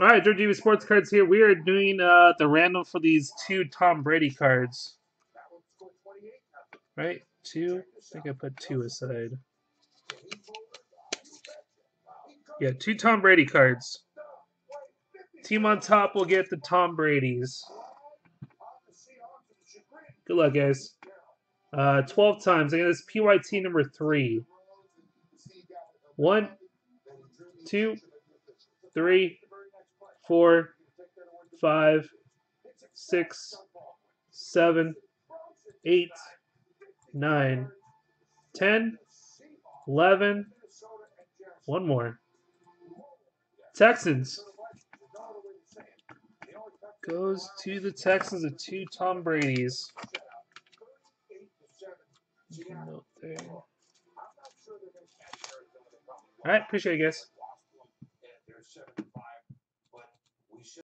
All right, George TV Sports Cards here. We are doing uh, the random for these two Tom Brady cards. Right? Two? I think I put two aside. Yeah, two Tom Brady cards. Team on top will get the Tom Brady's. Good luck, guys. Uh, 12 times. I got this PYT number three. One, two, three, four, five, six, seven, eight, nine, ten, eleven. One more. Texans. Goes to the Texans of two Tom Brady's. All right, appreciate it, guys.